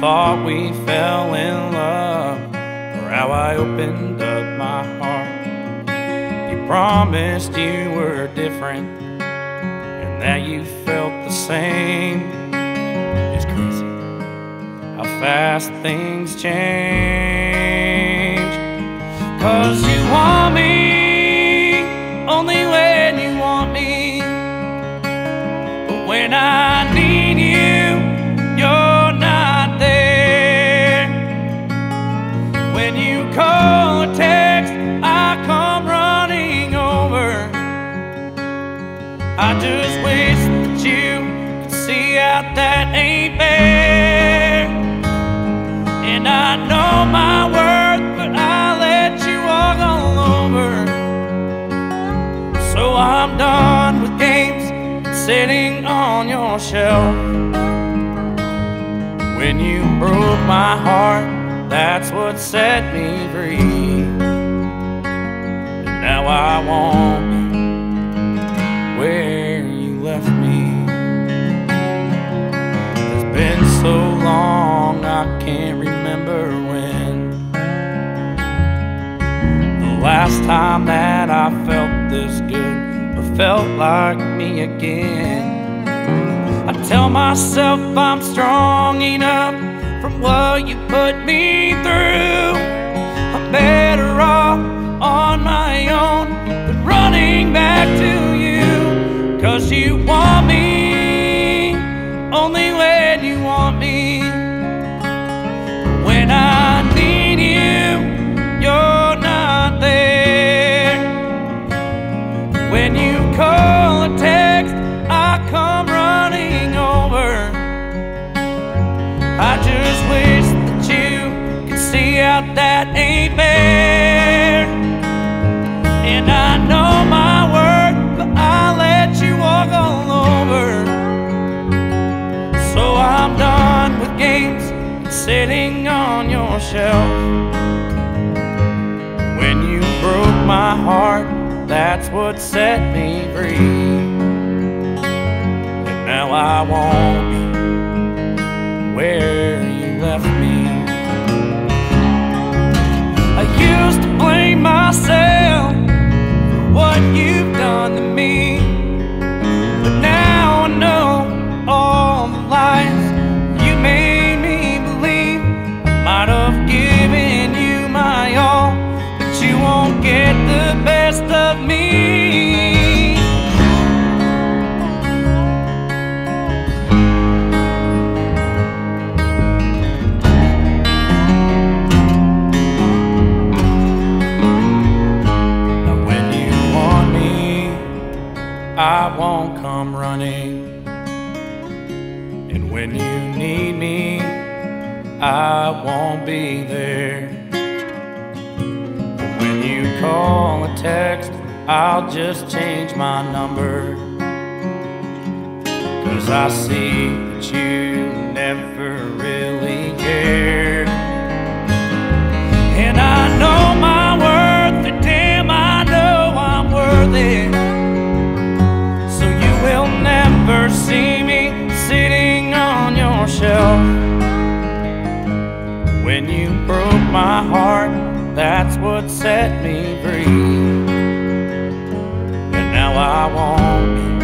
thought we fell in love, or how I opened up my heart. You promised you were different, and that you felt the same. It's crazy how fast things change. Cause you want me only when you want me. But when I need I just wish that you could see out that ain't fair. And I know my worth, but I let you walk all over. So I'm done with games sitting on your shelf. When you broke my heart, that's what set me free. And now I won't so long, I can't remember when. The last time that I felt this good, or felt like me again. I tell myself I'm strong enough from what you put me through. I'm better off on my own than running back to you. Cause you want me only out that ain't fair. And I know my worth, but I let you walk all over. So I'm done with games sitting on your shelf. When you broke my heart, that's what set me free. And now I won't be where you left me. You've done to me. But now I know all the lies you made me believe. I might have given And when you need me, I won't be there. But when you call or text, I'll just change my number. Cause I see that you never When you broke my heart, that's what set me free. And now I won't